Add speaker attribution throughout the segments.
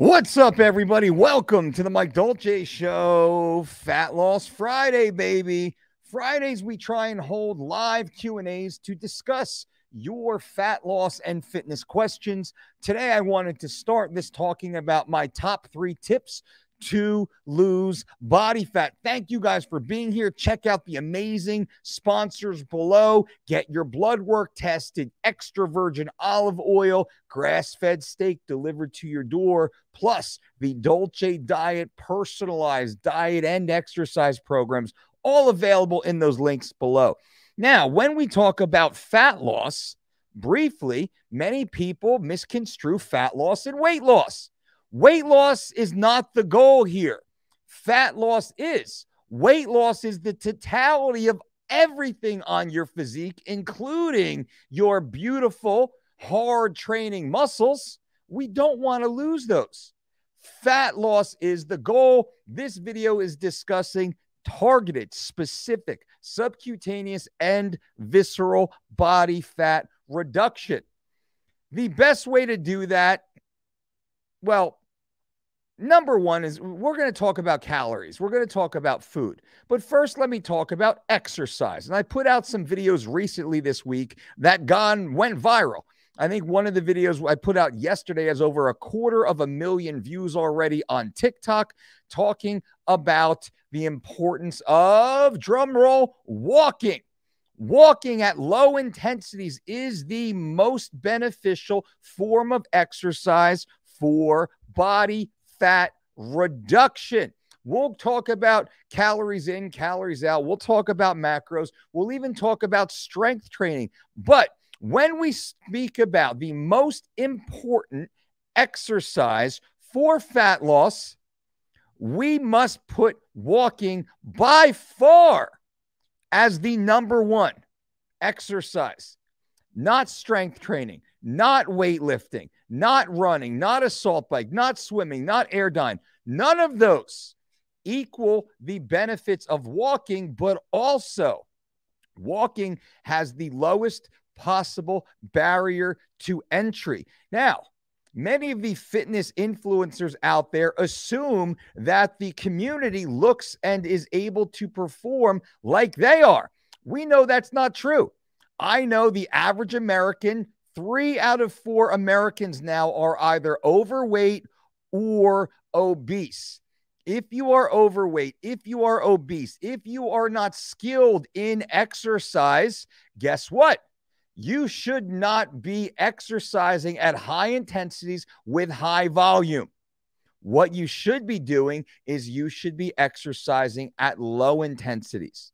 Speaker 1: What's up, everybody? Welcome to the Mike Dolce Show. Fat Loss Friday, baby. Fridays we try and hold live Q&As to discuss your fat loss and fitness questions. Today I wanted to start this talking about my top 3 tips to lose body fat. Thank you guys for being here. Check out the amazing sponsors below. Get your blood work tested, extra virgin olive oil, grass fed steak delivered to your door, plus the Dolce Diet personalized diet and exercise programs, all available in those links below. Now, when we talk about fat loss, briefly, many people misconstrue fat loss and weight loss. Weight loss is not the goal here. Fat loss is. Weight loss is the totality of everything on your physique, including your beautiful, hard training muscles. We don't want to lose those. Fat loss is the goal. This video is discussing targeted, specific, subcutaneous, and visceral body fat reduction. The best way to do that, well, Number one is we're going to talk about calories. We're going to talk about food. But first, let me talk about exercise. And I put out some videos recently this week that gone went viral. I think one of the videos I put out yesterday has over a quarter of a million views already on TikTok, talking about the importance of drumroll walking. Walking at low intensities is the most beneficial form of exercise for body fat reduction. We'll talk about calories in, calories out. We'll talk about macros. We'll even talk about strength training. But when we speak about the most important exercise for fat loss, we must put walking by far as the number one exercise, not strength training, not weightlifting, not running, not assault bike, not swimming, not airdyne. None of those equal the benefits of walking, but also walking has the lowest possible barrier to entry. Now, many of the fitness influencers out there assume that the community looks and is able to perform like they are. We know that's not true. I know the average American three out of four Americans now are either overweight or obese. If you are overweight, if you are obese, if you are not skilled in exercise, guess what? You should not be exercising at high intensities with high volume. What you should be doing is you should be exercising at low intensities.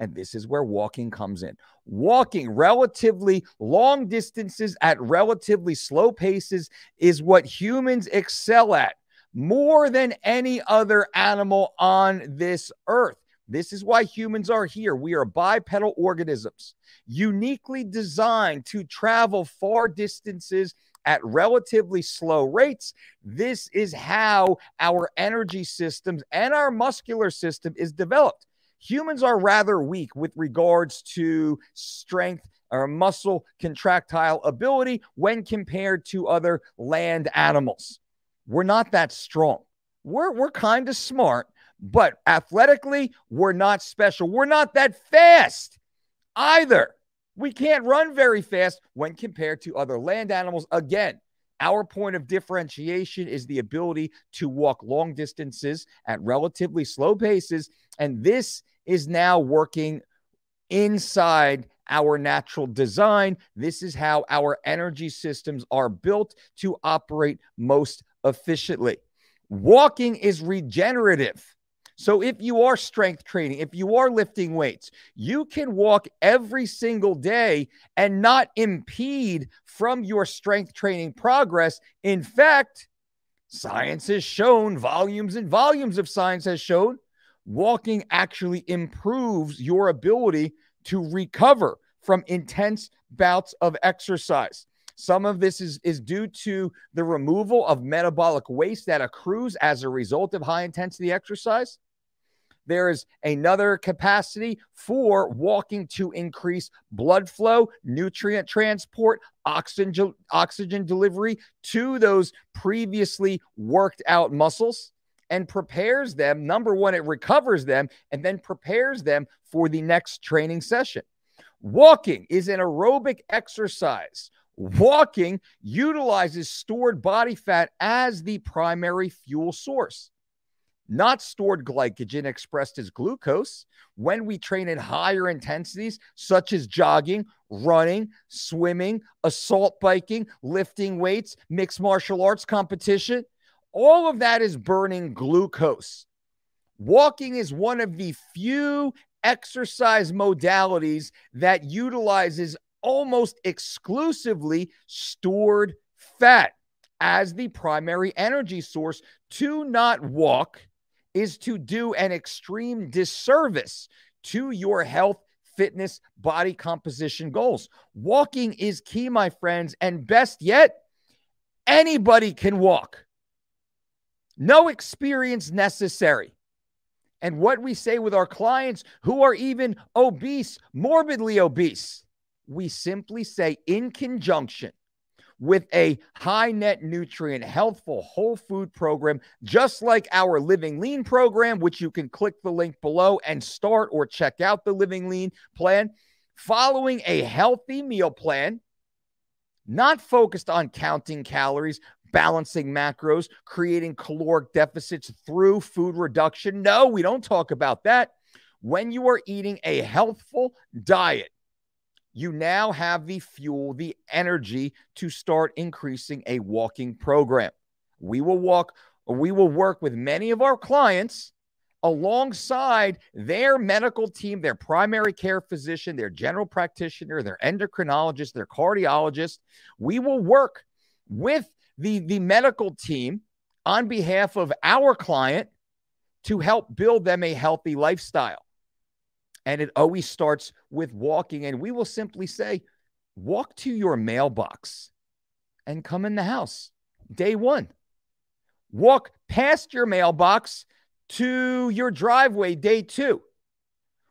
Speaker 1: And this is where walking comes in. Walking relatively long distances at relatively slow paces is what humans excel at more than any other animal on this earth. This is why humans are here. We are bipedal organisms, uniquely designed to travel far distances at relatively slow rates. This is how our energy systems and our muscular system is developed humans are rather weak with regards to strength or muscle contractile ability when compared to other land animals. We're not that strong. We're, we're kind of smart, but athletically, we're not special. We're not that fast either. We can't run very fast when compared to other land animals. Again, our point of differentiation is the ability to walk long distances at relatively slow paces. And this is now working inside our natural design. This is how our energy systems are built to operate most efficiently. Walking is regenerative. So, if you are strength training, if you are lifting weights, you can walk every single day and not impede from your strength training progress. In fact, science has shown, volumes and volumes of science has shown walking actually improves your ability to recover from intense bouts of exercise. Some of this is, is due to the removal of metabolic waste that accrues as a result of high intensity exercise. there is another capacity for walking to increase blood flow, nutrient transport, oxygen, oxygen delivery to those previously worked out muscles and prepares them. Number one, it recovers them and then prepares them for the next training session. Walking is an aerobic exercise. Walking utilizes stored body fat as the primary fuel source, not stored glycogen expressed as glucose. When we train at higher intensities, such as jogging, running, swimming, assault biking, lifting weights, mixed martial arts competition, all of that is burning glucose. Walking is one of the few exercise modalities that utilizes almost exclusively stored fat as the primary energy source. To not walk is to do an extreme disservice to your health, fitness, body composition goals. Walking is key, my friends. And best yet, anybody can walk. No experience necessary. And what we say with our clients who are even obese, morbidly obese, we simply say in conjunction with a high net nutrient, healthful whole food program, just like our Living Lean program, which you can click the link below and start or check out the Living Lean plan. Following a healthy meal plan, not focused on counting calories, balancing macros, creating caloric deficits through food reduction. No, we don't talk about that. When you are eating a healthful diet, you now have the fuel, the energy to start increasing a walking program. We will walk, we will work with many of our clients alongside their medical team, their primary care physician, their general practitioner, their endocrinologist, their cardiologist. We will work with the, the medical team on behalf of our client to help build them a healthy lifestyle. And it always starts with walking. And we will simply say, walk to your mailbox and come in the house. Day one. Walk past your mailbox to your driveway. Day two.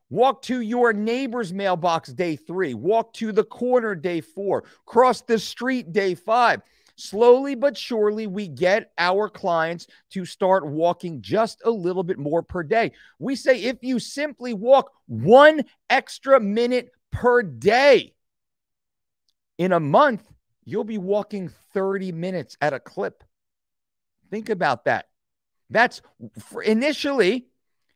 Speaker 1: Walk to your neighbor's mailbox. Day three. Walk to the corner. Day four. Cross the street. Day five slowly but surely, we get our clients to start walking just a little bit more per day. We say if you simply walk one extra minute per day in a month, you'll be walking 30 minutes at a clip. Think about that. That's initially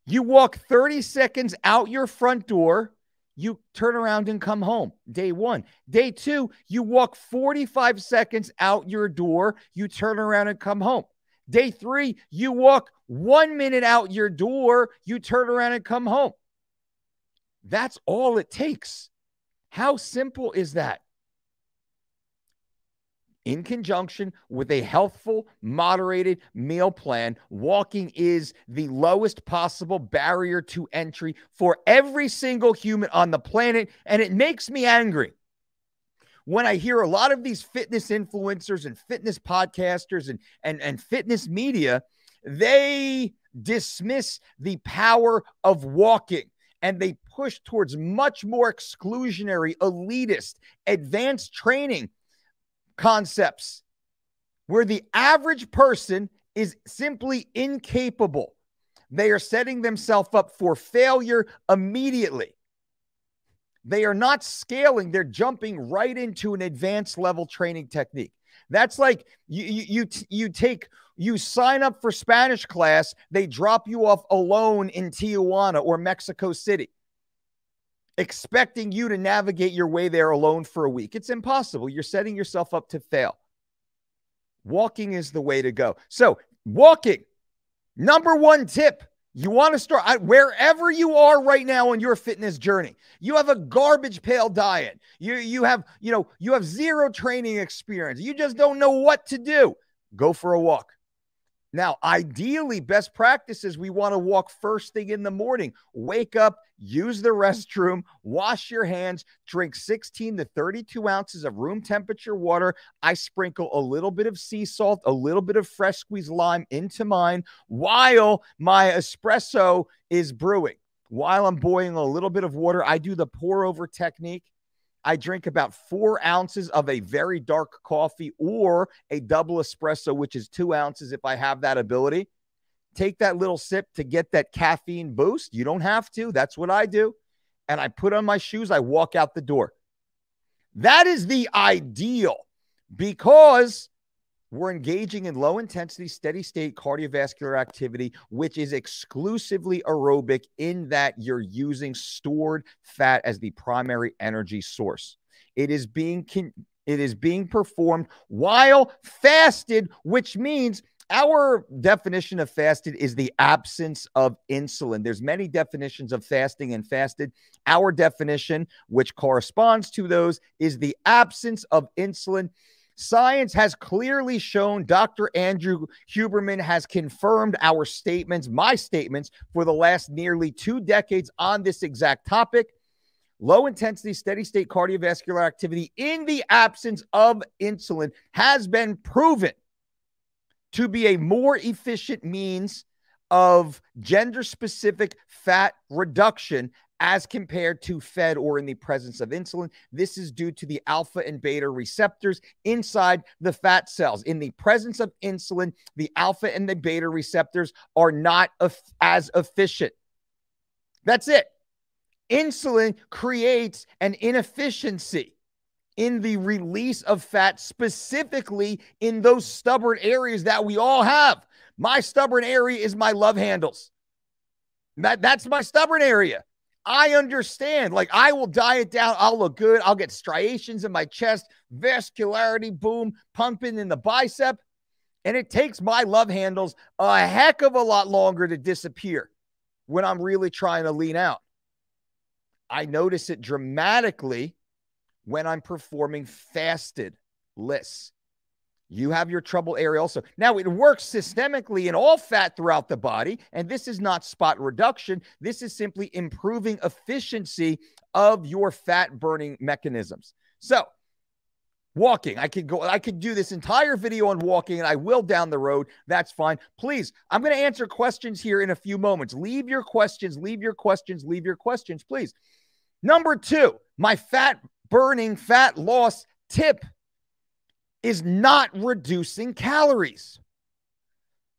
Speaker 1: you walk 30 seconds out your front door you turn around and come home. Day one. Day two, you walk 45 seconds out your door. You turn around and come home. Day three, you walk one minute out your door. You turn around and come home. That's all it takes. How simple is that? In conjunction with a healthful, moderated meal plan, walking is the lowest possible barrier to entry for every single human on the planet. And it makes me angry when I hear a lot of these fitness influencers and fitness podcasters and, and, and fitness media, they dismiss the power of walking and they push towards much more exclusionary, elitist, advanced training concepts where the average person is simply incapable. They are setting themselves up for failure immediately. They are not scaling, they're jumping right into an advanced level training technique. That's like you you you, take you sign up for Spanish class, they drop you off alone in Tijuana or Mexico City expecting you to navigate your way there alone for a week. It's impossible. You're setting yourself up to fail. Walking is the way to go. So, walking, number one tip. You want to start I, wherever you are right now on your fitness journey. You have a garbage pail diet. You you have, you know, you have zero training experience. You just don't know what to do. Go for a walk. Now, ideally, best practices we want to walk first thing in the morning. Wake up, use the restroom, wash your hands, drink 16 to 32 ounces of room temperature water. I sprinkle a little bit of sea salt, a little bit of fresh squeezed lime into mine while my espresso is brewing. While I'm boiling a little bit of water, I do the pour over technique. I drink about four ounces of a very dark coffee or a double espresso, which is two ounces if I have that ability. Take that little sip to get that caffeine boost. You don't have to. That's what I do. And I put on my shoes, I walk out the door. That is the ideal because we're engaging in low intensity, steady state cardiovascular activity, which is exclusively aerobic in that you're using stored fat as the primary energy source. It is being it is being performed while fasted, which means our definition of fasted is the absence of insulin. There's many definitions of fasting and fasted. Our definition, which corresponds to those, is the absence of insulin Science has clearly shown Dr. Andrew Huberman has confirmed our statements, my statements, for the last nearly two decades on this exact topic. Low intensity, steady state cardiovascular activity in the absence of insulin has been proven to be a more efficient means of gender specific fat reduction as compared to fed or in the presence of insulin. This is due to the alpha and beta receptors inside the fat cells. In the presence of insulin, the alpha and the beta receptors are not as efficient. That's it. Insulin creates an inefficiency in the release of fat, specifically in those stubborn areas that we all have. My stubborn area is my love handles. That, that's my stubborn area. I understand. Like, I will diet down. I'll look good. I'll get striations in my chest, vascularity, boom, pumping in the bicep. And it takes my love handles a heck of a lot longer to disappear when I'm really trying to lean out. I notice it dramatically when I'm performing fasted LISS. You have your trouble area also. Now, it works systemically in all fat throughout the body. And this is not spot reduction. This is simply improving efficiency of your fat burning mechanisms. So, walking, I could go, I could do this entire video on walking and I will down the road. That's fine. Please, I'm going to answer questions here in a few moments. Leave your questions, leave your questions, leave your questions, please. Number two, my fat burning, fat loss tip is not reducing calories.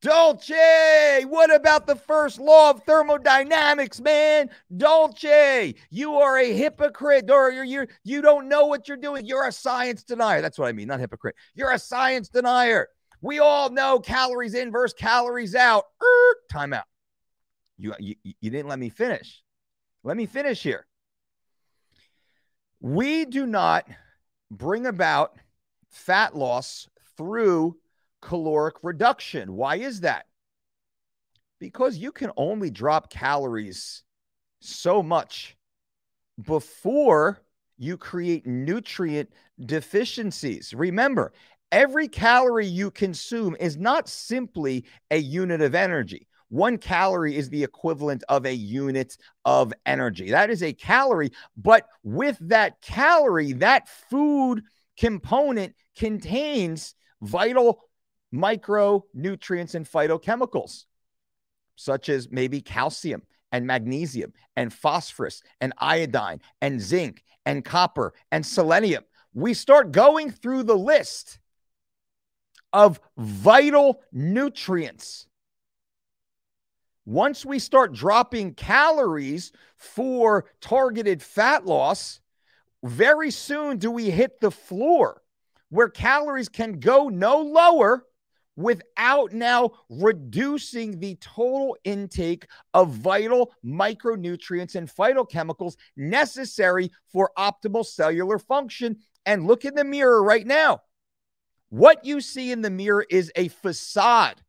Speaker 1: Dolce, what about the first law of thermodynamics, man? Dolce, you are a hypocrite or you're, you're you don't know what you're doing. You're a science denier. That's what I mean, not hypocrite. You're a science denier. We all know calories in versus calories out. Er, time out. You, you you didn't let me finish. Let me finish here. We do not bring about fat loss through caloric reduction. Why is that? Because you can only drop calories so much before you create nutrient deficiencies. Remember, every calorie you consume is not simply a unit of energy. One calorie is the equivalent of a unit of energy. That is a calorie. But with that calorie, that food component contains vital micronutrients and phytochemicals, such as maybe calcium and magnesium and phosphorus and iodine and zinc and copper and selenium. We start going through the list of vital nutrients. Once we start dropping calories for targeted fat loss, very soon do we hit the floor where calories can go no lower without now reducing the total intake of vital micronutrients and phytochemicals necessary for optimal cellular function. And look in the mirror right now. What you see in the mirror is a facade.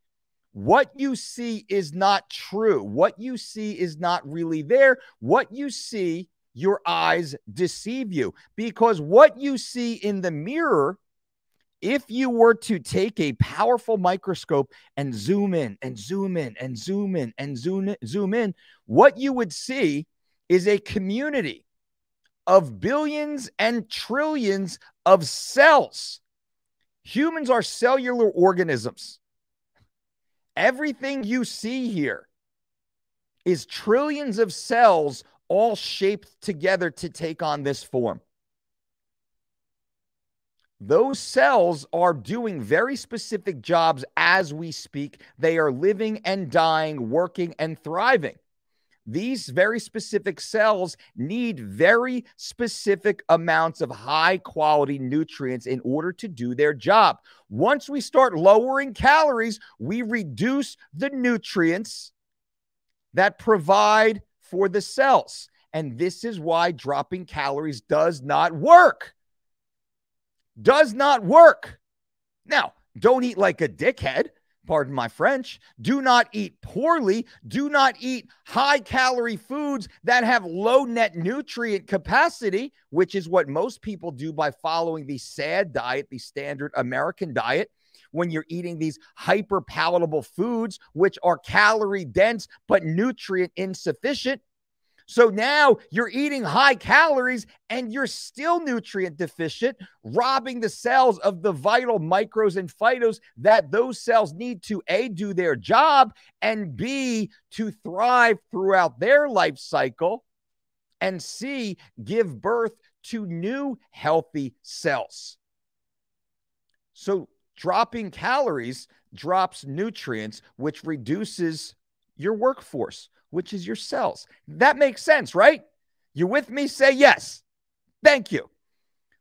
Speaker 1: What you see is not true. What you see is not really there. What you see, your eyes deceive you because what you see in the mirror if you were to take a powerful microscope and zoom in and zoom in and zoom in and zoom in, zoom in, what you would see is a community of billions and trillions of cells. Humans are cellular organisms. Everything you see here is trillions of cells all shaped together to take on this form. Those cells are doing very specific jobs as we speak. They are living and dying, working and thriving. These very specific cells need very specific amounts of high quality nutrients in order to do their job. Once we start lowering calories, we reduce the nutrients that provide for the cells. And this is why dropping calories does not work. Does not work. Now, don't eat like a dickhead pardon my French, do not eat poorly, do not eat high calorie foods that have low net nutrient capacity, which is what most people do by following the SAD diet, the standard American diet. When you're eating these hyper palatable foods, which are calorie dense but nutrient insufficient, so now you're eating high calories and you're still nutrient deficient, robbing the cells of the vital micros and phytos that those cells need to A, do their job, and B, to thrive throughout their life cycle, and C, give birth to new healthy cells. So dropping calories drops nutrients, which reduces your workforce which is your cells. That makes sense, right? You with me? Say yes. Thank you.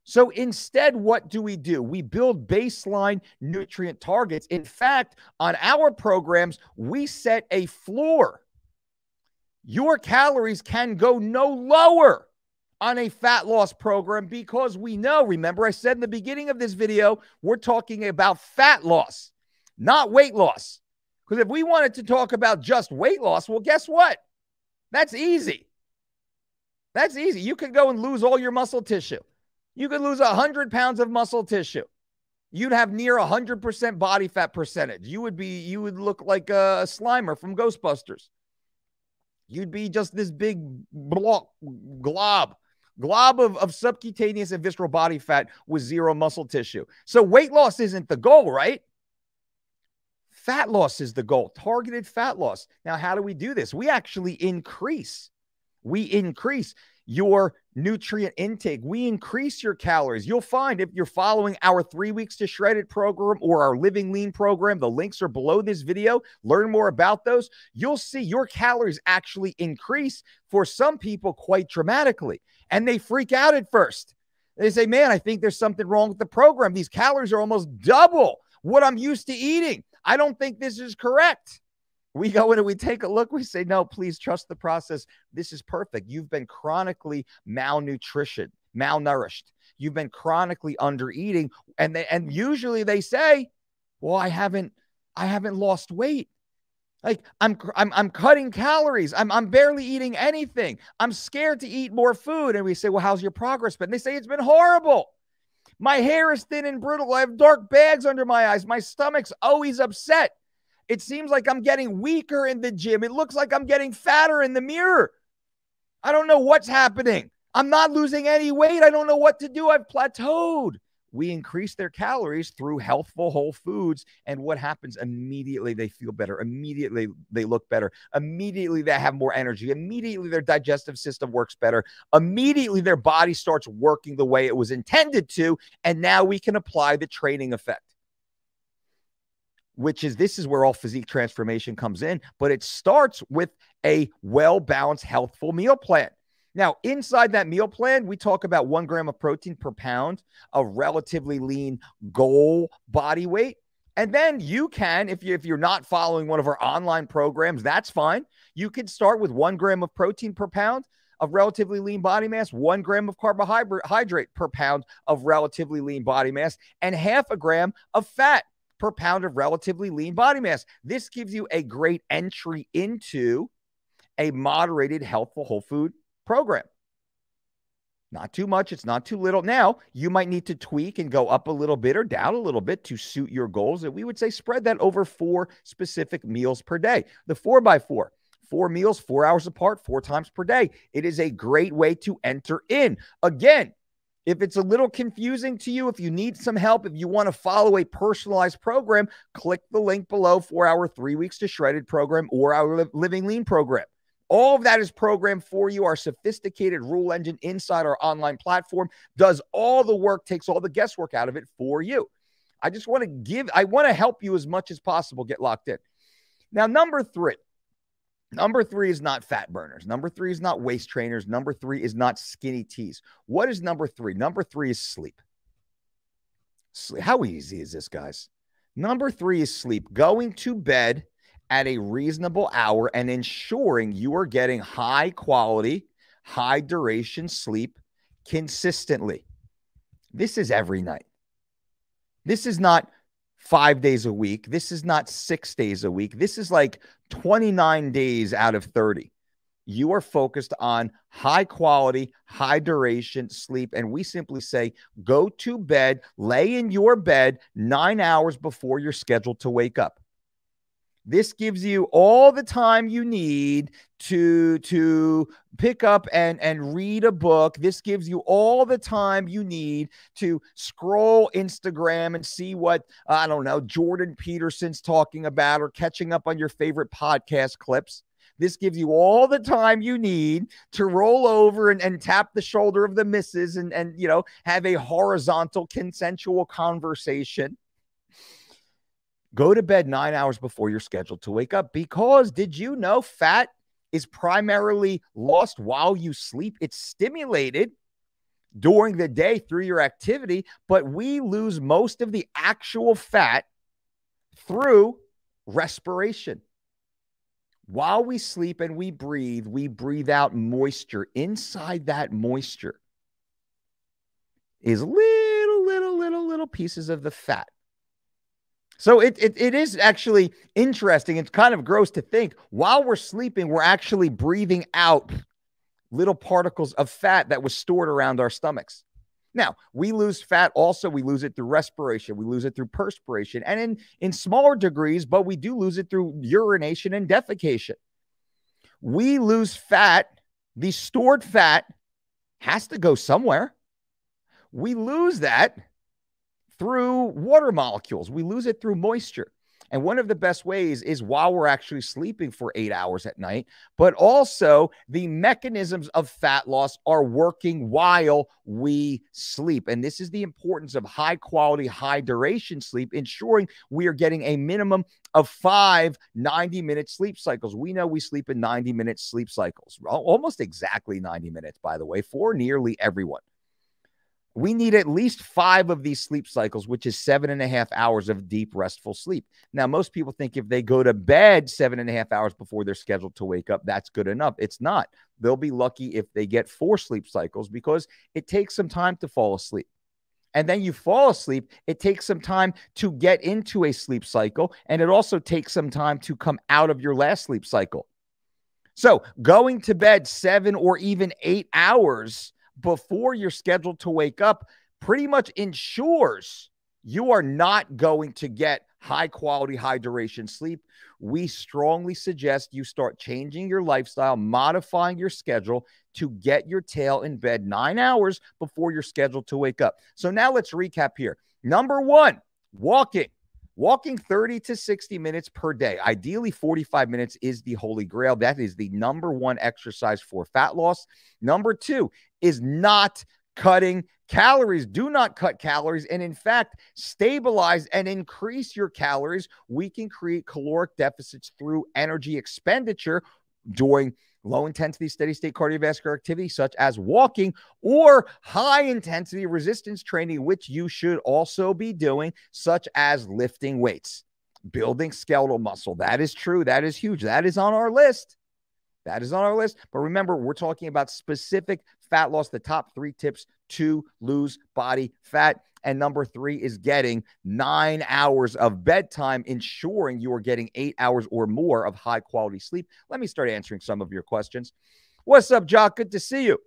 Speaker 1: So instead, what do we do? We build baseline nutrient targets. In fact, on our programs, we set a floor. Your calories can go no lower on a fat loss program because we know, remember, I said in the beginning of this video, we're talking about fat loss, not weight loss. Because if we wanted to talk about just weight loss, well, guess what? That's easy. That's easy. You could go and lose all your muscle tissue. You could lose 100 pounds of muscle tissue. You'd have near 100% body fat percentage. You would be, you would look like a, Slimer from Ghostbusters. You'd be just this big block, glob, glob of, of subcutaneous and visceral body fat with zero muscle tissue. So weight loss isn't the goal, right? Fat loss is the goal, targeted fat loss. Now, how do we do this? We actually increase, we increase your nutrient intake. We increase your calories. You'll find if you're following our three weeks to shredded program or our living lean program, the links are below this video. Learn more about those. You'll see your calories actually increase for some people quite dramatically. And they freak out at first. They say, man, I think there's something wrong with the program. These calories are almost double what I'm used to eating. I don't think this is correct. We go in and we take a look. We say, no, please trust the process. This is perfect. You've been chronically malnutrition, malnourished. You've been chronically under eating. And they, and usually they say, well, I haven't, I haven't lost weight. Like I'm, I'm, I'm cutting calories. I'm, I'm barely eating anything. I'm scared to eat more food. And we say, well, how's your progress But They say it's been horrible. My hair is thin and brittle. I have dark bags under my eyes. My stomach's always upset. It seems like I'm getting weaker in the gym. It looks like I'm getting fatter in the mirror. I don't know what's happening. I'm not losing any weight. I don't know what to do. I've plateaued we increase their calories through healthful whole foods. And what happens? Immediately they feel better. Immediately they look better. Immediately they have more energy. Immediately their digestive system works better. Immediately their body starts working the way it was intended to. And now we can apply the training effect which is this is where all physique transformation comes in, but it starts with a well balanced, healthful meal plan. Now, inside that meal plan, we talk about one gram of protein per pound of relatively lean goal body weight. And then you can, if, you, if you're not following one of our online programs, that's fine. You can start with one gram of protein per pound of relatively lean body mass, one gram of carbohydrate per pound of relatively lean body mass, and half a gram of fat per pound of relatively lean body mass. This gives you a great entry into a moderated, healthful whole food program. Not too much, it's not too little. Now, you might need to tweak and go up a little bit or down a little bit to suit your goals. And we would say spread that over four specific meals per day. The four by four, four meals, four hours apart, four times per day. It is a great way to enter in. Again, if it's a little confusing to you, if you need some help, if you want to follow a personalized program, click the link below for our three weeks to shredded program or our living lean program. All of that is programmed for you. Our sophisticated rule engine inside our online platform does all the work, takes all the guesswork out of it for you. I just want to give, I want to help you as much as possible get locked in. Now, number three, Number three is not fat burners. Number three is not waist trainers. Number three is not skinny teas. What is number three? Number three is sleep. sleep. How easy is this, guys? Number three is sleep. Going to bed at a reasonable hour and ensuring you are getting high quality, high duration sleep consistently. This is every night. This is not five days a week. This is not six days a week. This is like 29 days out of 30. You are focused on high quality, high duration sleep. And we simply say go to bed, lay in your bed nine hours before you're scheduled to wake up. This gives you all the time you need to to pick up and and read a book. This gives you all the time you need to scroll Instagram and see what uh, I don't know Jordan Peterson's talking about or catching up on your favorite podcast clips. This gives you all the time you need to roll over and, and tap the shoulder of the missus and, and you know have a horizontal consensual conversation Go to bed nine hours before you're scheduled to wake up because did you know fat is primarily lost while you sleep? It's stimulated during the day through your activity, but we lose most of the actual fat through respiration. While we sleep and we breathe, we breathe out moisture. Inside that moisture is little, little, little, little pieces of the fat. So it, it, it is actually interesting. It's kind of gross to think while we're sleeping, we're actually breathing out little particles of fat that was stored around our stomachs. Now, we lose fat also. We lose it through respiration. We lose it through perspiration and in, in smaller degrees, but we do lose it through urination and defecation. We lose fat. The stored fat has to go somewhere. We lose that through water molecules. We lose it through moisture. And one of the best ways is while we're actually sleeping for eight hours at night, but also the mechanisms of fat loss are working while we sleep. And this is the importance of high quality, high duration sleep, ensuring we are getting a minimum of five 90 minute sleep cycles. We know we sleep in 90 minute sleep cycles, almost exactly 90 minutes, by the way, for nearly everyone. We need at least five of these sleep cycles, which is seven and a half hours of deep, restful sleep. Now, most people think if they go to bed seven and a half hours before they're scheduled to wake up, that's good enough. It's not. They'll be lucky if they get four sleep cycles because it takes some time to fall asleep. And then you fall asleep, it takes some time to get into a sleep cycle. And it also takes some time to come out of your last sleep cycle. So, going to bed seven or even eight hours before you're scheduled to wake up pretty much ensures you are not going to get high quality, high duration sleep. We strongly suggest you start changing your lifestyle, modifying your schedule to get your tail in bed nine hours before you're scheduled to wake up. So now let's recap here. Number one, walking. Walking 30 to 60 minutes per day, ideally 45 minutes is the holy grail. That is the number one exercise for fat loss. Number two is not cutting calories. Do not cut calories. And in fact, stabilize and increase your calories. We can create caloric deficits through energy expenditure during low intensity, steady state cardiovascular activity, such as walking, or high intensity resistance training, which you should also be doing, such as lifting weights, building skeletal muscle. That is true. That is huge. That is on our list. That is on our list. But remember, we're talking about specific fat loss, the top three tips to lose body fat. And number three is getting nine hours of bedtime, ensuring you are getting eight hours or more of high quality sleep. Let me start answering some of your questions. What's up, Jock? Good to see you.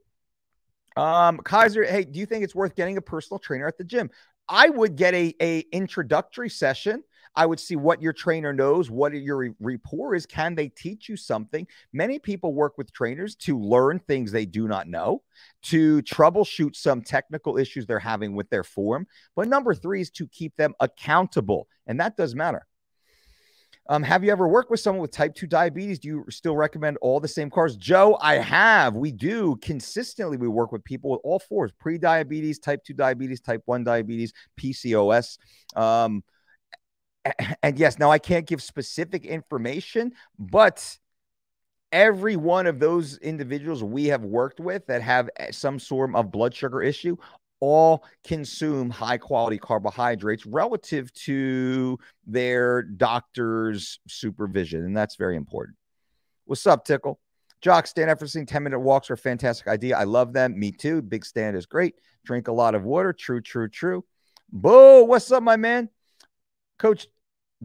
Speaker 1: Um, Kaiser, hey, do you think it's worth getting a personal trainer at the gym? I would get a, a introductory session. I would see what your trainer knows, what your rapport is. Can they teach you something? Many people work with trainers to learn things they do not know, to troubleshoot some technical issues they're having with their form. But number three is to keep them accountable. And that does matter. Um, have you ever worked with someone with type 2 diabetes? Do you still recommend all the same cars? Joe, I have. We do consistently. We work with people with all fours pre diabetes, type 2 diabetes, type 1 diabetes, PCOS. Um, and yes, now I can't give specific information, but every one of those individuals we have worked with that have some sort of blood sugar issue all consume high quality carbohydrates relative to their doctor's supervision. And that's very important. What's up, Tickle? Jock, stand up for seeing 10 minute walks are a fantastic idea. I love them. Me too. Big stand is great. Drink a lot of water. True, true, true. Boo. What's up, my man? Coach,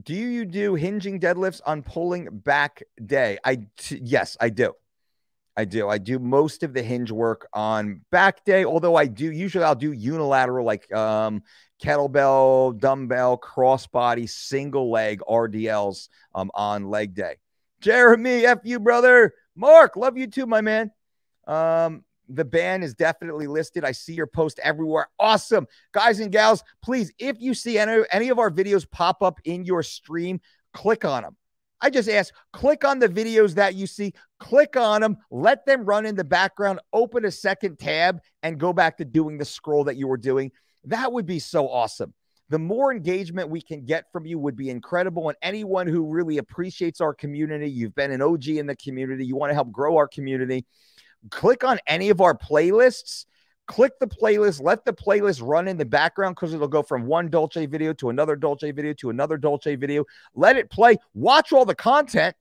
Speaker 1: do you do hinging deadlifts on pulling back day? I t- yes, I do. I do. I do most of the hinge work on back day, although I do usually I'll do unilateral like um, kettlebell, dumbbell, crossbody, single leg RDLs um, on leg day. Jeremy, F you, brother. Mark, love you too, my man. Um, the ban is definitely listed. I see your post everywhere. Awesome. Guys and gals, please, if you see any, any of our videos pop up in your stream, click on them. I just ask, click on the videos that you see, click on them, let them run in the background, open a second tab, and go back to doing the scroll that you were doing. That would be so awesome. The more engagement we can get from you would be incredible. And anyone who really appreciates our community, you've been an OG in the community, you want to help grow our community, click on any of our playlists click the playlist, let the playlist run in the background because it'll go from one Dolce video to another Dolce video to another Dolce video. Let it play. Watch all the content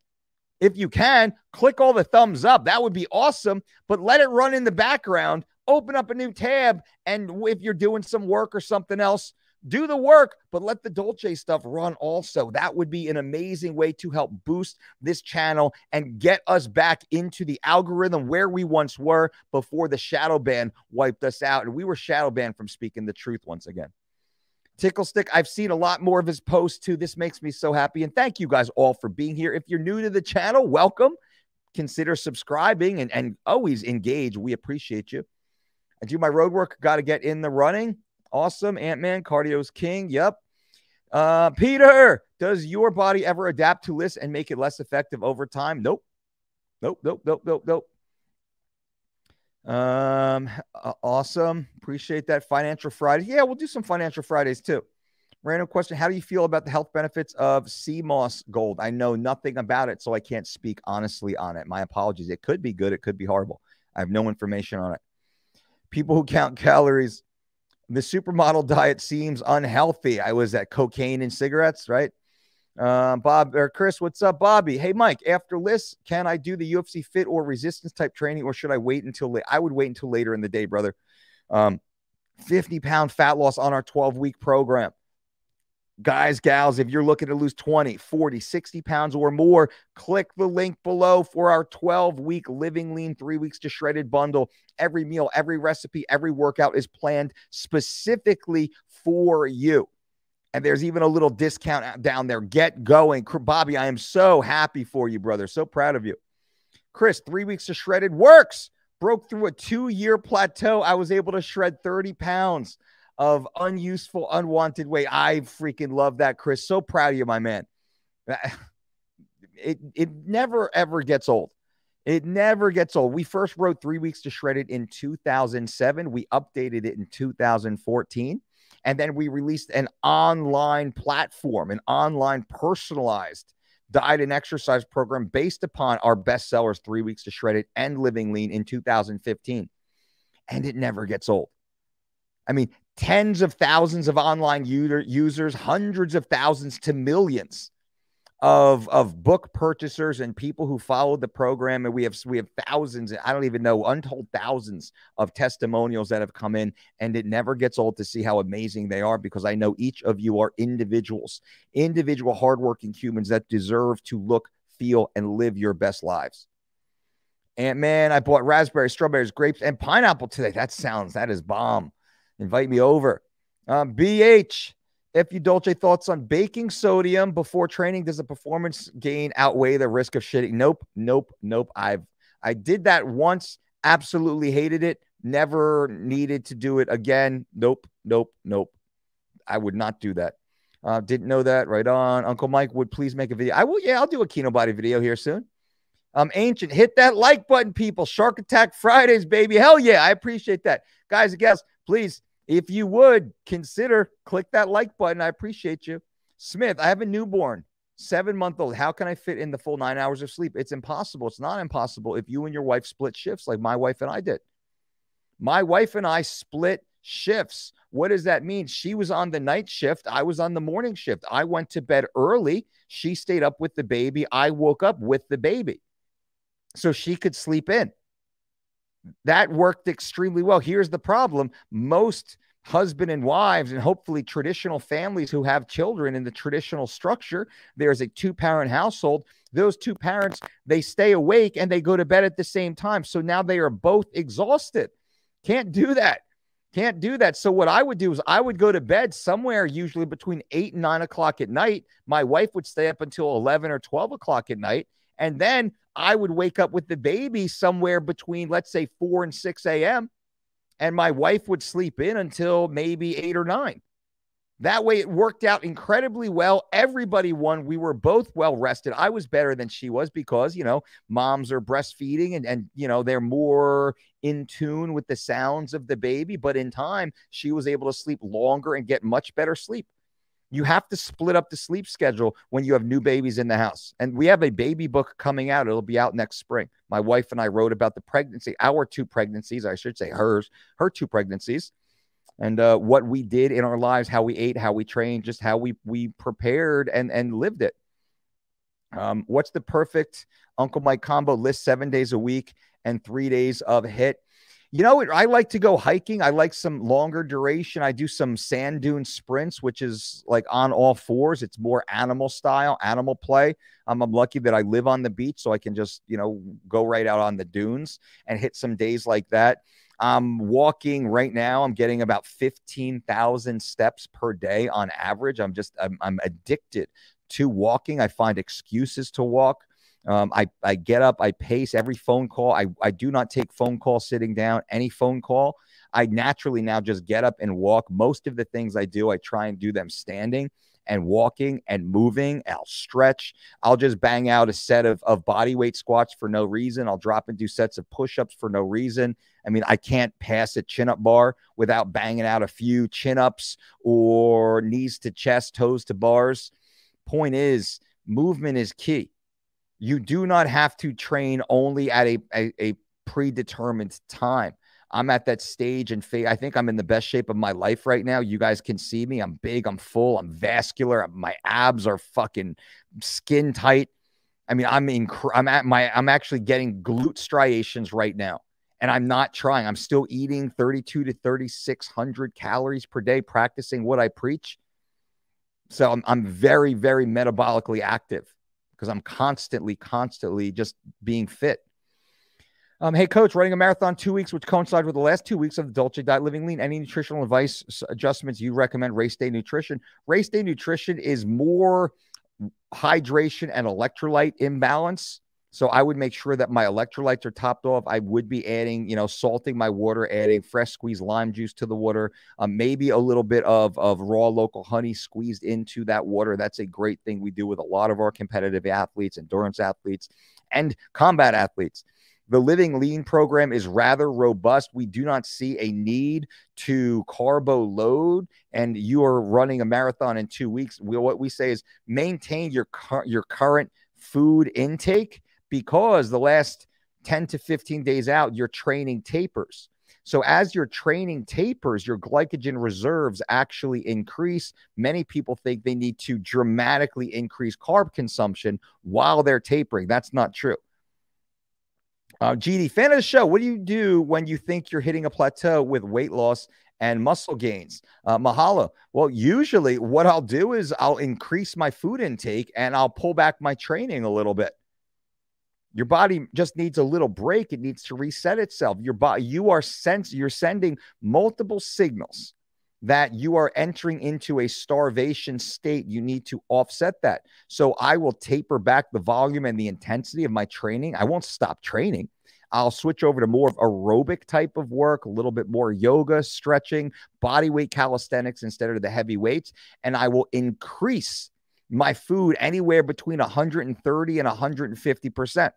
Speaker 1: if you can. Click all the thumbs up. That would be awesome. But let it run in the background. Open up a new tab. And if you're doing some work or something else, do the work, but let the Dolce stuff run also. That would be an amazing way to help boost this channel and get us back into the algorithm where we once were before the shadow ban wiped us out. And we were shadow banned from speaking the truth once again. Tickle Stick, I've seen a lot more of his posts too. This makes me so happy. And thank you guys all for being here. If you're new to the channel, welcome. Consider subscribing and, and always engage. We appreciate you. I do my road work, got to get in the running. Awesome. Ant Man, cardio's king. Yep. Uh, Peter, does your body ever adapt to LISS and make it less effective over time? Nope. Nope. Nope. Nope. Nope. Nope. Um, awesome. Appreciate that. Financial Friday. Yeah, we'll do some Financial Fridays too. Random question. How do you feel about the health benefits of sea moss gold? I know nothing about it, so I can't speak honestly on it. My apologies. It could be good, it could be horrible. I have no information on it. People who count calories the supermodel diet seems unhealthy. I was at cocaine and cigarettes, right? Uh, Bob or Chris, what's up, Bobby? Hey, Mike. After LISS, can I do the UFC fit or resistance type training, or should I wait until? I would wait until later in the day, brother. Um, 50 pound fat loss on our 12 week program guys, gals, if you're looking to lose 20, 40, 60 pounds or more, click the link below for our 12 week living lean, three weeks to shredded bundle. Every meal, every recipe, every workout is planned specifically for you. And there's even a little discount uh, down there. Get going. Bobby, I am so happy for you, brother. So proud of you. Chris, three weeks to shredded works. Broke through a two year plateau. I was able to shred 30 pounds of unuseful, unwanted weight. I freaking love that, Chris. So proud of you, my man. It it never ever gets old. It never gets old. We first wrote three weeks to shredded in 2007. We updated it in 2014. And then we released an online platform, an online personalized diet and exercise program based upon our bestsellers, Three Weeks to Shredded and Living Lean in 2015. And it never gets old. I mean, tens of thousands of online user, users, hundreds of thousands to millions of of book purchasers and people who followed the program and we have we have thousands i don't even know untold thousands of testimonials that have come in and it never gets old to see how amazing they are because i know each of you are individuals individual hardworking humans that deserve to look feel and live your best lives And man, I bought raspberries, strawberries, grapes, and pineapple today. That sounds, that is bomb. Invite me over. Um, BH, if you Dolce thoughts on baking sodium before training, does the performance gain outweigh the risk of shitting? Nope, nope, nope. I've I did that once, absolutely hated it, never needed to do it again. Nope, nope, nope. I would not do that. Uh, didn't know that. Right on. Uncle Mike would please make a video. I will. Yeah, I'll do a Kinobody video here soon. Um, ancient, hit that like button, people. Shark Attack Fridays, baby. Hell yeah, I appreciate that, guys. Guess please, if you would consider click that like button. I appreciate you. Smith, I have a newborn, seven month old. How can I fit in the full nine hours of sleep? It's impossible. It's not impossible if you and your wife split shifts like my wife and I did. My wife and I split shifts. What does that mean? She was on the night shift. I was on the morning shift. I went to bed early. She stayed up with the baby. I woke up with the baby so she could sleep in. That worked extremely well. Here's the problem most husband and wives, and hopefully traditional families who have children in the traditional structure, there's a two parent household. Those two parents, they stay awake and they go to bed at the same time. So now they are both exhausted. Can't do that. Can't do that. So what I would do is I would go to bed somewhere usually between eight and nine o'clock at night. My wife would stay up until 11 or 12 o'clock at night. And then I would wake up with the baby somewhere between, let's say, 4 and 6 a.m. And my wife would sleep in until maybe eight or nine. That way, it worked out incredibly well. Everybody won. We were both well rested. I was better than she was because, you know, moms are breastfeeding and, and, you know, they're more in tune with the sounds of the baby. But in time, she was able to sleep longer and get much better sleep. You have to split up the sleep schedule when you have new babies in the house. And we have a baby book coming out. It'll be out next spring. My wife and I wrote about the pregnancy, our two pregnancies, I should say hers, her two pregnancies and uh, what we did in our lives, how we ate, how we trained, just how we we prepared and and lived it. Um, what's the perfect Uncle Mike combo list? Seven days a week and three days of HIIT. You know, I like to go hiking. I like some longer duration. I do some sand dune sprints, which is like on all fours. It's more animal style, animal play. Um, I'm lucky that I live on the beach, so I can just, you know, go right out on the dunes and hit some days like that. I'm walking right now. I'm getting about 15,000 steps per day on average. I'm just, I'm, I'm addicted to walking. I find excuses to walk. Um, I, I get up, I pace every phone call. I, I do not take phone call sitting down, any phone call. I naturally now just get up and walk. Most of the things I do, I try and do them standing and walking and moving. I'll stretch. I'll just bang out a set of, of body weight squats for no reason. I'll drop and do sets of push ups for no reason. I mean, I can't pass a chin up bar without banging out a few chin ups or knees to chest, toes to bars. Point is, movement is key. You do not have to train only at a, a, a predetermined time. I'm at that stage and I think I'm in the best shape of my life right now. You guys can see me. I'm big, I'm full, I'm vascular. My abs are fucking skin tight. I mean, I'm in, I'm at my, I'm actually getting glute striations right now. And I'm not trying. I'm still eating 32 to 3,600 calories per day, practicing what I preach. So I'm, I'm very, very metabolically active because I'm constantly, constantly just being fit. Um, hey, coach, running a marathon two weeks, which coincides with the last two weeks of the Dolce Diet Living Lean. Any nutritional advice adjustments you recommend? Race day nutrition. Race day nutrition is more hydration and electrolyte imbalance. So I would make sure that my electrolytes are topped off. I would be adding, you know, salting my water, adding fresh squeezed lime juice to the water, um, maybe a little bit of, of raw local honey squeezed into that water. That's a great thing we do with a lot of our competitive athletes, endurance athletes, and combat athletes. The Living Lean program is rather robust. We do not see a need to carbo load, and you are running a marathon in two weeks. We, what we say is maintain your your current food intake because the last 10 to 15 days out, your training tapers. So, as your training tapers, your glycogen reserves actually increase. Many people think they need to dramatically increase carb consumption while they're tapering. That's not true. Uh, GD, fan of the show, what do you do when you think you're hitting a plateau with weight loss and muscle gains? Uh, mahalo. Well, usually what I'll do is I'll increase my food intake and I'll pull back my training a little bit. Your body just needs a little break. It needs to reset itself. Your body, you are sense, you're sending multiple signals that you are entering into a starvation state. You need to offset that. So I will taper back the volume and the intensity of my training. I won't stop training. I'll switch over to more of aerobic type of work, a little bit more yoga, stretching, body weight calisthenics instead of the heavy weights. And I will increase my food anywhere between 130 and 150%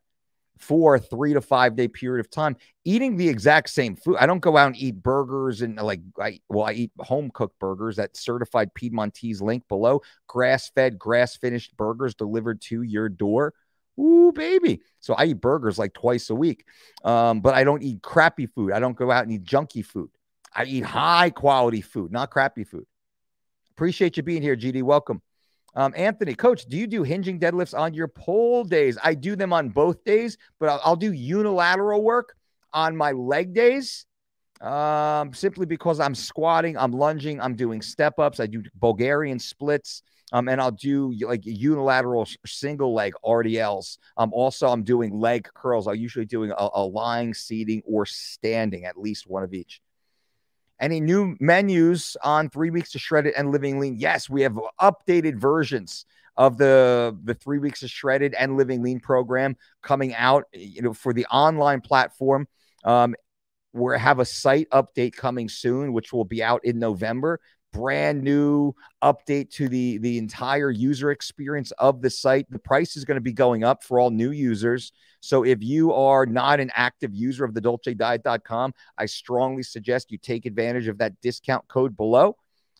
Speaker 1: for a three to five day period of time, eating the exact same food. I don't go out and eat burgers and like, I, well, I eat home cooked burgers that certified Piedmontese link below, grass fed, grass finished burgers delivered to your door. Ooh, baby. So I eat burgers like twice a week. Um, but I don't eat crappy food. I don't go out and eat junky food. I eat high quality food, not crappy food. Appreciate you being here, GD. Welcome. Um, Anthony, coach, do you do hinging deadlifts on your pull days? I do them on both days, but I'll, I'll do unilateral work on my leg days um, simply because I'm squatting, I'm lunging, I'm doing step ups, I do Bulgarian splits. Um, and I'll do like unilateral single leg RDLs. Um, also, I'm doing leg curls. I'm usually doing a, a lying, seating, or standing, at least one of each. Any new menus on three weeks to shredded and living lean? Yes, we have updated versions of the the three weeks of shredded and living lean program coming out. You know, for the online platform. Um, we have a site update coming soon, which will be out in November brand new update to the the entire user experience of the site. The price is going to be going up for all new users. So if you are not an active user of the dolcediet.com i strongly suggest you take advantage of that discount code below.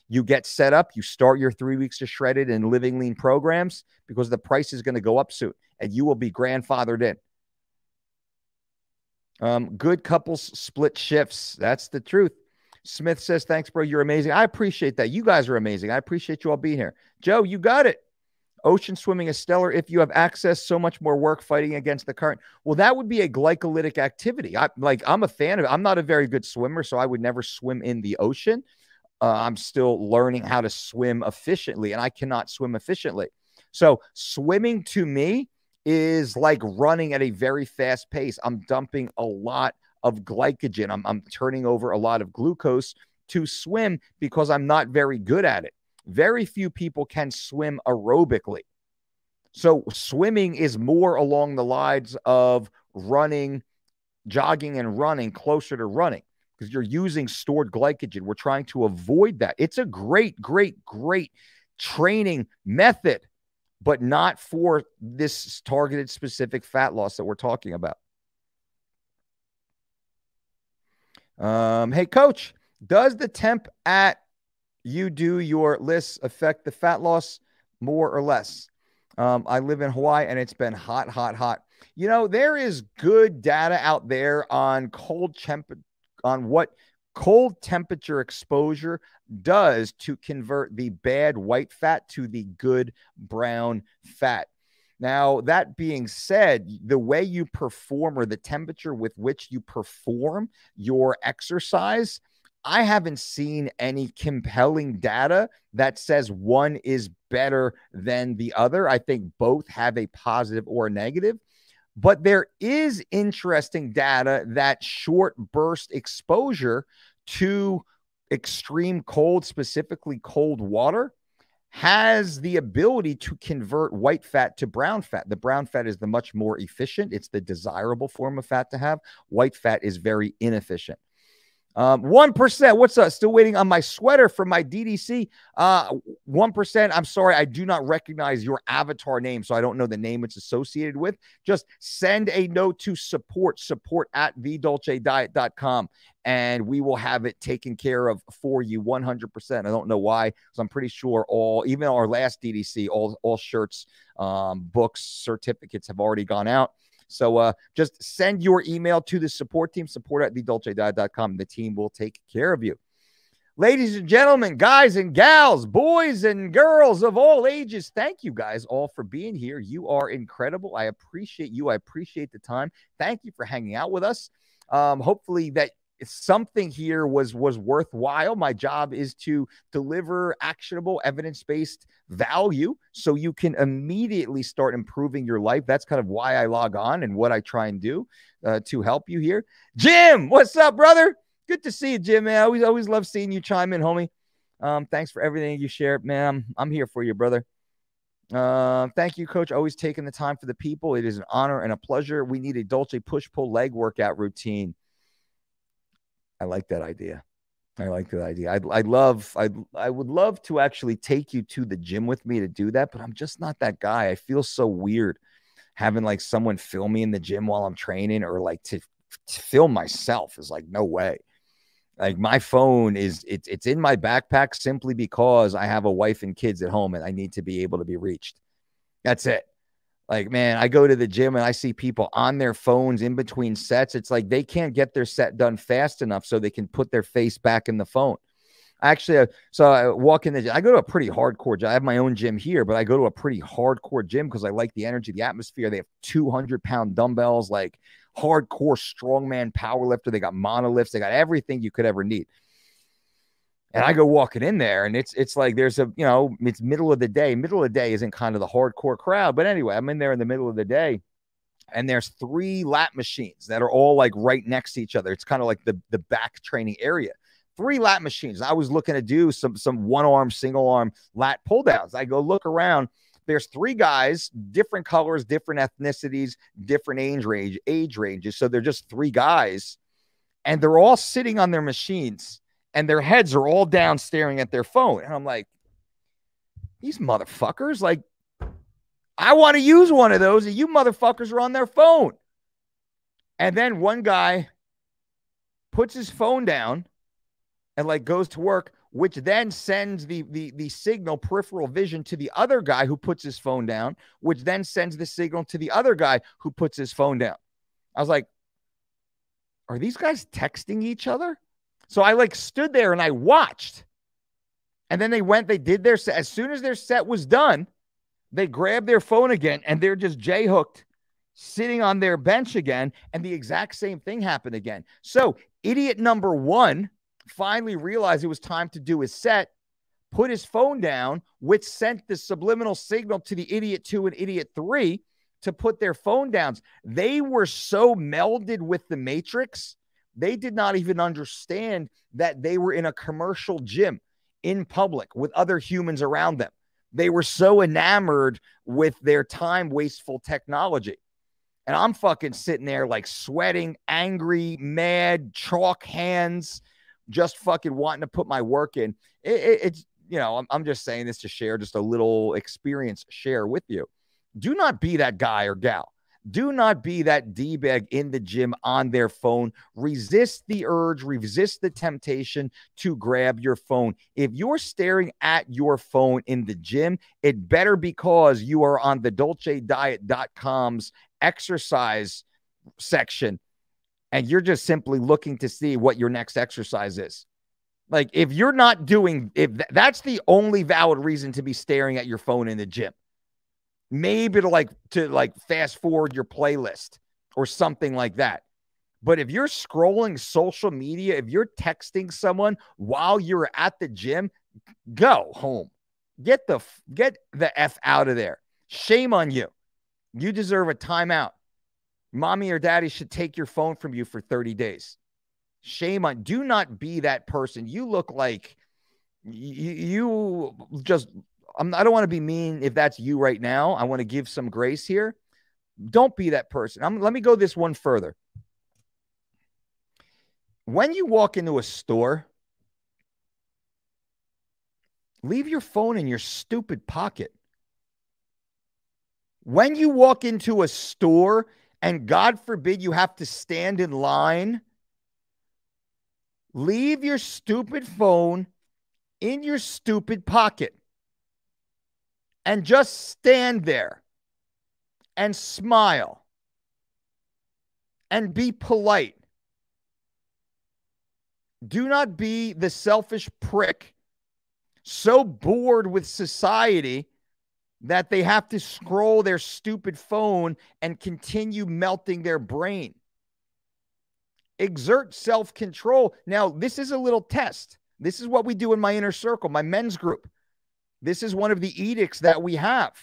Speaker 1: You get set up you start your three weeks of shredded and living lean programs because the price is going to go up soon and you will be grandfathered in. Um, good couples split shifts. That's the truth Smith says, Thanks, bro. You're amazing. I appreciate that. You guys are amazing. I appreciate you all being here. Joe, you got it. Ocean swimming is stellar if you have access. So much more work fighting against the current. Well, that would be a glycolytic activity. I like. I'm a fan of. I'm not a very good swimmer, so I would never swim in the ocean. Uh, I'm still learning how to swim efficiently, and I cannot swim efficiently. So swimming to me is like running at a very fast pace. I'm dumping a lot of glycogen. I'm, I'm turning over a lot of glucose to swim because I'm not very good at it. Very few people can swim aerobically. So, swimming is more along the lines of running, jogging, and running closer to running because you're using stored glycogen. We're trying to avoid that. It's a great, great, great training method, but not for this targeted specific fat loss that we're talking about. Um, hey, coach, does the temp at you do your LISS affect the fat loss more or less? Um, I live in Hawaii and it's been hot, hot, hot. You know, there is good data out there on cold temp on what cold temperature exposure does to convert the bad white fat to the good brown fat. Now, that being said, the way you perform or the temperature with which you perform your exercise, I haven't seen any compelling data that says one is better than the other. I think both have a positive or a negative. But there is interesting data that short burst exposure to extreme cold, specifically cold water, has the ability to convert white fat to brown fat. The brown fat is the much more efficient, it's the desirable form of fat to have. White fat is very inefficient. Um, 1%. What's up? Still waiting on my sweater for my DDC. Uh, 1%. I'm sorry. I do not recognize your avatar name, so I don't know the name it's associated with. Just send a note to support, support at thedolcediet.com, and we will have it taken care of for you 100%. I don't know why, because I'm pretty sure all, even our last DDC, all, all shirts, um, books, certificates have already gone out. So uh, just send your email to the support team, support at thedolcediet.com. The team will take care of you. Ladies and gentlemen, guys and gals, boys and girls of all ages, thank you guys all for being here. You are incredible. I appreciate you. I appreciate the time. Thank you for hanging out with us. Um, hopefully, that something here was was worthwhile my job is to deliver actionable evidence-based value so you can immediately start improving your life that's kind of why i log on and what i try and do uh, to help you here jim what's up brother good to see you jim man i always always love seeing you chime in homie um thanks for everything you share man i'm, I'm here for you brother uh, thank you, coach. Always taking the time for the people. It is an honor and a pleasure. We need a Dolce push pull leg workout routine. I like that idea. I like that idea. I I love I I would love to actually take you to the gym with me to do that, but I'm just not that guy. I feel so weird having like someone film me in the gym while I'm training or like to, to film myself is like no way. Like my phone is it's it's in my backpack simply because I have a wife and kids at home and I need to be able to be reached. That's it. Like, man, I go to the gym and I see people on their phones in between sets. It's like they can't get their set done fast enough so they can put their face back in the phone. Actually, uh, so I walk in the gym. I go to a pretty hardcore gym. I have my own gym here, but I go to a pretty hardcore gym because I like the energy, the atmosphere. They have 200 pound dumbbells, like hardcore strongman power lifter. They got monoliths. They got everything you could ever need. And I go walking in there, and it's it's like there's a you know it's middle of the day. Middle of the day isn't kind of the hardcore crowd, but anyway, I'm in there in the middle of the day, and there's three lat machines that are all like right next to each other. It's kind of like the the back training area. Three lat machines. I was looking to do some some one arm, single arm lat pull downs. I go look around. There's three guys, different colors, different ethnicities, different age range, age ranges. So they're just three guys, and they're all sitting on their machines and their heads are all down staring at their phone. And I'm like, these motherfuckers, like, I want to use one of those, and you motherfuckers are on their phone. And then one guy puts his phone down and like goes to work, which then sends the the the signal peripheral vision to the other guy who puts his phone down, which then sends the signal to the other guy who puts his phone down. I was like, are these guys texting each other? So I like stood there and I watched. And then they went, they did their set. As soon as their set was done, they grabbed their phone again and they're just J hooked sitting on their bench again. And the exact same thing happened again. So idiot number one finally realized it was time to do his set, put his phone down, which sent the subliminal signal to the idiot two and idiot three to put their phone downs. They were so melded with the matrix they did not even understand that they were in a commercial gym in public with other humans around them. They were so enamored with their time wasteful technology. And I'm fucking sitting there like sweating, angry, mad, chalk hands, just fucking wanting to put my work in. It, it, it's, you know, I'm, I'm just saying this to share just a little experience, share with you. Do not be that guy or gal do not be that D bag in the gym on their phone. Resist the urge, resist the temptation to grab your phone. If you're staring at your phone in the gym, it better because you are on the dolcediet.com's exercise section and you're just simply looking to see what your next exercise is. Like if you're not doing if that's the only valid reason to be staring at your phone in the gym maybe to like to like fast forward your playlist or something like that. But if you're scrolling social media, if you're texting someone while you're at the gym, go home. Get the get the f out of there. Shame on you. You deserve a timeout. Mommy or daddy should take your phone from you for 30 days. Shame on. Do not be that person. You look like you, you just I'm, I don't want to be mean if that's you right now. I want to give some grace here. Don't be that person. I'm, let me go this one further. When you walk into a store, leave your phone in your stupid pocket. When you walk into a store and God forbid you have to stand in line, leave your stupid phone in your stupid pocket and just stand there and smile and be polite. Do not be the selfish prick so bored with society that they have to scroll their stupid phone and continue melting their brain. exert self control. Now, this is a little test. This is what we do in my inner circle, my men's group. This is one of the edicts that we have.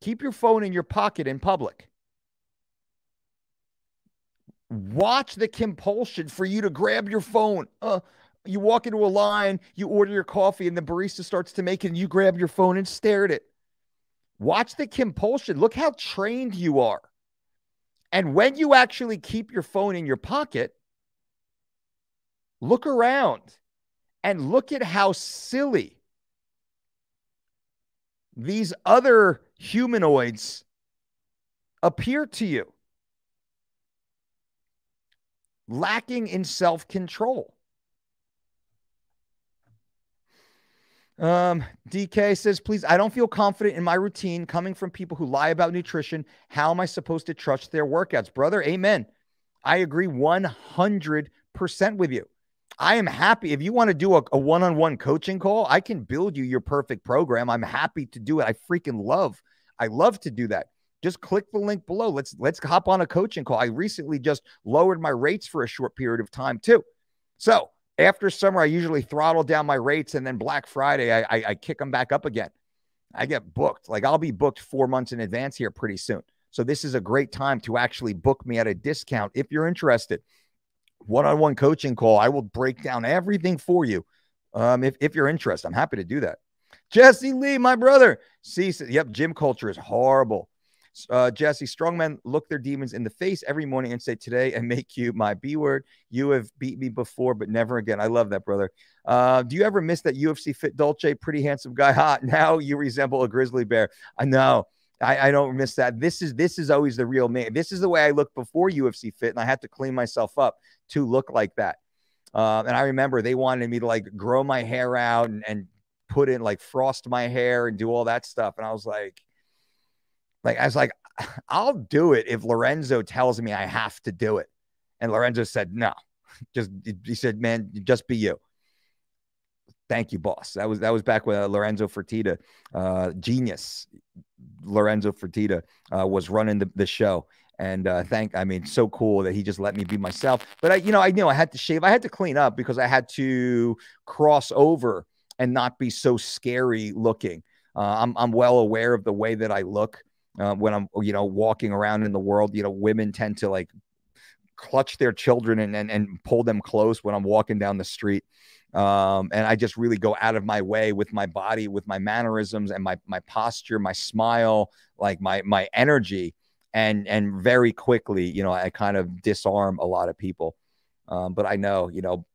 Speaker 1: Keep your phone in your pocket in public. Watch the compulsion for you to grab your phone. Uh, you walk into a line, you order your coffee, and the barista starts to make it, and you grab your phone and stare at it. Watch the compulsion. Look how trained you are. And when you actually keep your phone in your pocket, look around and look at how silly these other humanoids appear to you. Lacking in self control. Um, DK says, please, I don't feel confident in my routine coming from people who lie about nutrition. How am I supposed to trust their workouts? Brother, amen. I agree 100% with you. I am happy. If you want to do a one on one coaching call, I can build you your perfect program. I'm happy to do it. I freaking love, I love to do that. Just click the link below. Let's let's hop on a coaching call. I recently just lowered my rates for a short period of time too. So after summer, I usually throttle down my rates, and then Black Friday, I, I, I kick them back up again. I get booked. Like I'll be booked four months in advance here pretty soon. So this is a great time to actually book me at a discount if you're interested. One-on-one coaching call. I will break down everything for you. Um, if, if you're interested, I'm happy to do that. Jesse Lee, my brother. See, yep, gym culture is horrible. Uh, Jesse, strongmen look their demons in the face every morning and say, Today I make you my B word. You have beat me before, but never again. I love that, brother. Uh, do you ever miss that UFC fit Dolce, pretty handsome guy? Hot. Now you resemble a grizzly bear. I know. I, I don't miss that. This is this is always the real me. This is the way I looked before UFC fit, and I had to clean myself up to look like that. Uh, and I remember they wanted me to like grow my hair out and, and put in like frost my hair and do all that stuff. And I was like, like, I was like, I'll do it if Lorenzo tells me I have to do it. And Lorenzo said, no, just, he said, man, just be you. Thank you, boss. That was, that was back when uh, Lorenzo Fertitta, uh, genius Lorenzo Fertitta, uh, was running the, the show. And uh, thank, I mean, so cool that he just let me be myself. But I, you know, I knew I had to shave. I had to clean up because I had to cross over and not be so scary looking. Uh, I'm, I'm well aware of the way that I look uh, when I'm, you know, walking around in the world. You know, women tend to like clutch their children and, and, and pull them close when I'm walking down the street. Um, and I just really go out of my way with my body, with my mannerisms and my, my posture, my smile, like my, my energy. And, and very quickly, you know, I kind of disarm a lot of people. Um, but I know, you know,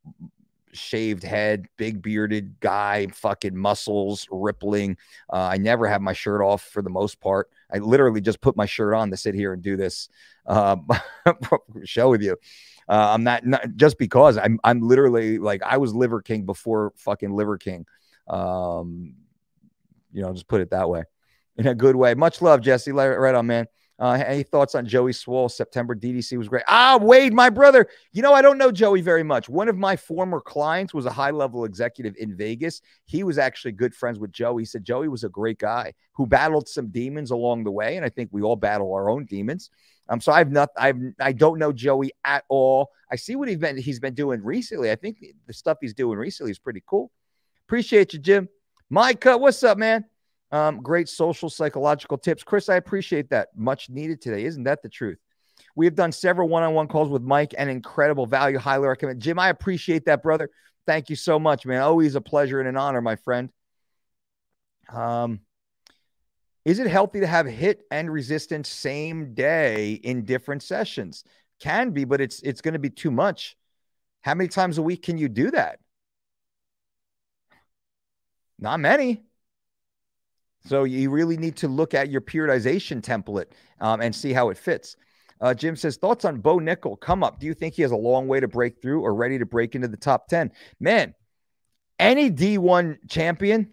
Speaker 1: shaved head, big bearded guy, fucking muscles rippling. Uh, I never have my shirt off for the most part. I literally just put my shirt on to sit here and do this uh, show with you. Uh, I'm not, not, just because I'm I'm literally like I was Liver King before fucking Liver King. Um, you know, just put it that way, in a good way. Much love, Jesse. Right on, man. Uh, any thoughts on Joey Swoll? September DDC was great. Ah, Wade, my brother. You know, I don't know Joey very much. One of my former clients was a high level executive in Vegas. He was actually good friends with Joey. He said Joey was a great guy who battled some demons along the way. And I think we all battle our own demons. Um, so I've not, I've, I don't know Joey at all. I see what he's been, he's been doing recently. I think the stuff he's doing recently is pretty cool. Appreciate you, Jim. Micah, what's up, man? Um, great social psychological tips. Chris, I appreciate that. Much needed today. Isn't that the truth? We have done several one on one calls with Mike and incredible value. Highly recommend. Jim, I appreciate that, brother. Thank you so much, man. Always a pleasure and an honor, my friend. Um, is it healthy to have HIIT and resistance same day in different sessions? Can be, but it's it's going to be too much. How many times a week can you do that? Not many. So you really need to look at your periodization template um, and see how it fits. Uh, Jim says, thoughts on Bo Nickal come up. Do you think he has a long way to break through or ready to break into the top 10? Man, any D1 champion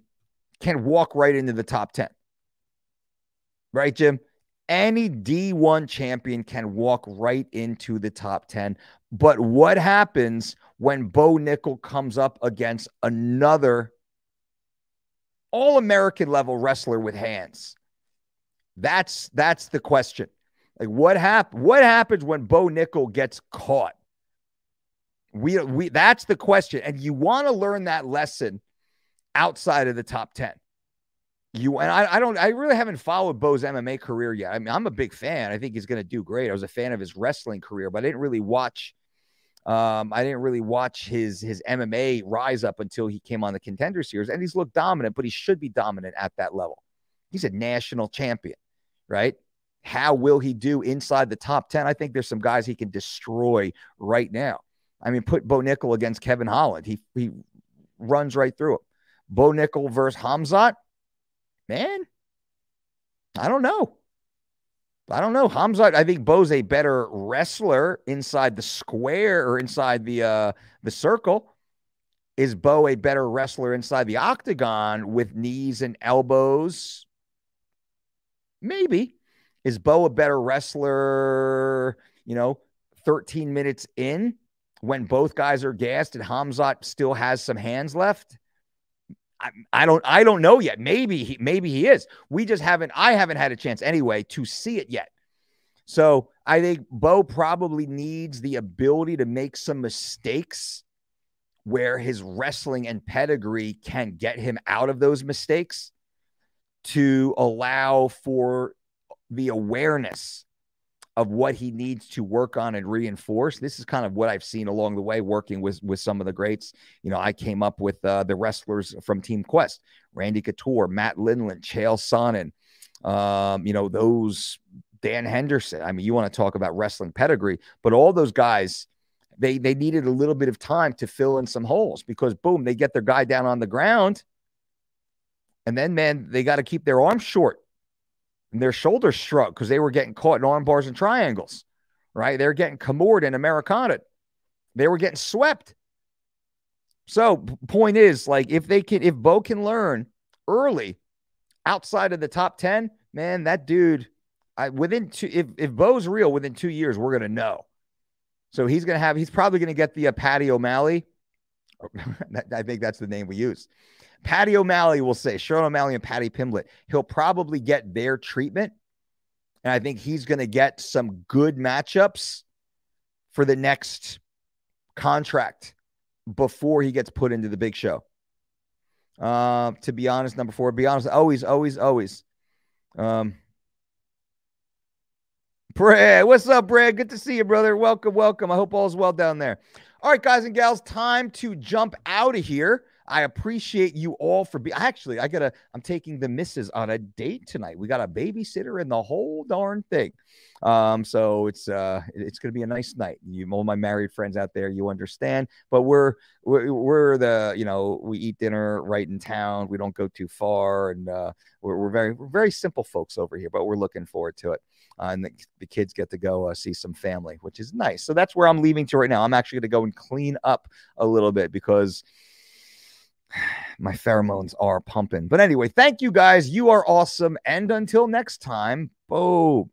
Speaker 1: can walk right into the top 10. Right, Jim? Any D1 champion can walk right into the top 10. But what happens when Bo Nickal comes up against another all American level wrestler with hands? That's that's the question. Like what hap- what happens when Bo Nickal gets caught? We we that's the question. And you want to learn that lesson outside of the top 10. You and I, I don't I really haven't followed Bo's MMA career yet. I mean, I'm a big fan. I think he's gonna do great. I was a fan of his wrestling career, but I didn't really watch um, I didn't really watch his his MMA rise up until he came on the contender series, and he's looked dominant, but he should be dominant at that level. He's a national champion, right? How will he do inside the top 10? I think there's some guys he can destroy right now. I mean, put Bo Nickal against Kevin Holland. He he runs right through him. Bo Nickal versus Hamzat, man, I don't know. I don't know. Hamzat, I think Bo's a better wrestler inside the square or inside the uh the circle. Is Bo a better wrestler inside the octagon with knees and elbows? Maybe. Is Bo a better wrestler, you know, 13 minutes in when both guys are gassed and Hamzat still has some hands left? I, I don't I don't know yet. Maybe he maybe he is. We just haven't I haven't had a chance anyway to see it yet. So I think Bo probably needs the ability to make some mistakes where his wrestling and pedigree can get him out of those mistakes to allow for the awareness of what he needs to work on and reinforce. This is kind of what I've seen along the way working with with some of the greats. You know, I came up with uh, the wrestlers from Team Quest: Randy Couture, Matt Lindland, Chael Sonnen. Um, you know, those Dan Henderson. I mean, you want to talk about wrestling pedigree, but all those guys. They, they needed a little bit of time to fill in some holes because boom, they get their guy down on the ground. And then, man, they got to keep their arms short and their shoulders shrugged because they were getting caught in arm bars and triangles, right? They're getting camored and Americana. They were getting swept. So, point is, like, if they can, if Bo can learn early outside of the top 10, man, that dude, I within two, if, if Bo's real within two years, we're going to know. So he's going to have, he's probably going to get the uh, Paddy O'Malley. I think that's the name we use. Paddy O'Malley will say, Sean O'Malley and Paddy Pimblett, he'll probably get their treatment. And I think he's going to get some good matchups for the next contract before he gets put into the big show. Uh, to be honest, number four, be honest, always, always, always. Um, Brad, what's up, Brad? Good to see you, brother. Welcome, welcome. I hope all's well down there. All right, guys and gals, time to jump out of here. I appreciate you all for being. Actually, I gotta. I'm taking the missus on a date tonight. We got a babysitter and the whole darn thing. Um, so it's uh, it's gonna be a nice night. You, all my married friends out there, you understand. But we're we're, we're the you know we eat dinner right in town. We don't go too far, and uh, we're, we're very we're very simple folks over here. But we're looking forward to it. Uh, and the, the, kids get to go uh, see some family, which is nice. So that's where I'm leaving to right now. I'm actually going to go and clean up a little bit because my pheromones are pumping. But anyway, thank you guys. You are awesome. And until next time, boom.